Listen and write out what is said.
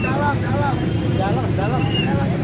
dalam dalam dalam. Dalam dalam.